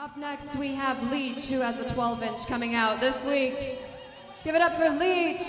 Up next, we have Leech, who has a 12 inch coming out this week. Give it up for Leech.